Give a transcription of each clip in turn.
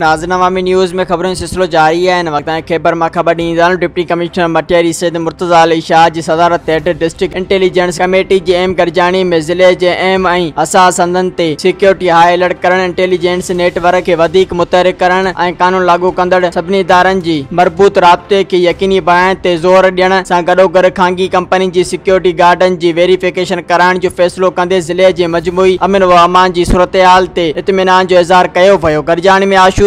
ناظرین عوامی نیوز میں خبروں سلسلہ جاری ہے۔ ڈپٹی کمشنر مٹیاد مرتزہ علی شاہ جی صدارت ہٹ district intelligence committee G M گرجانی میں ضلع جے ایم ایسا سکیورٹی ہائی الرٹ کرٹیلیجنس نیٹورک متحر کرانون لاگو کرند سبھی اداروں کی مربوط رابطے کی یقینی بنانے زور دا گڑو گھوڑ خانگی کمپنی جی کی سکیورٹی گارڈن کی ویریفیکیشن کران جو فیصلوں کردے ضلعے کے مجموعی امن و امان کی صورت حال کے اطمینان کا اظہار کیا پو گرجانی میں آشو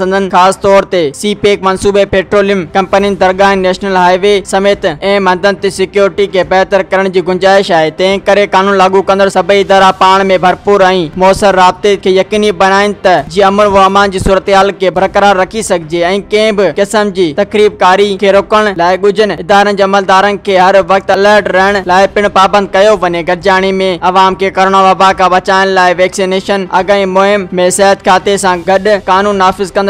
مثلا خاص طور تے سی پیک منصوبے پیٹرولیم کمپنی درگاہ نیشنل ہائیوے سمیت اے مندن تے سیکیورٹی کے بہتر کرن جی گنجائش آئے تیں کرے قانون لاغو کندر سبئی درہ پان میں بھرپور آئیں۔ موسر رابطے کے یقینی بنائیں تے جی امن و امان جی صورتحال کے برقرار رکھی سک جی آئیں کیمب قسم جی تقریب کاری کے رکن لائے گجن ادارن جمل دارن کے ہر وقت الرٹ رہن لائے پن پابند کئو ونے۔ گر جانی میں عوام کے کرنا وبا کا بچائن لائے ویکسینیشن۔ اگے مہم میں صحت کھاتے سان گڑ قانون نافذ کندڑ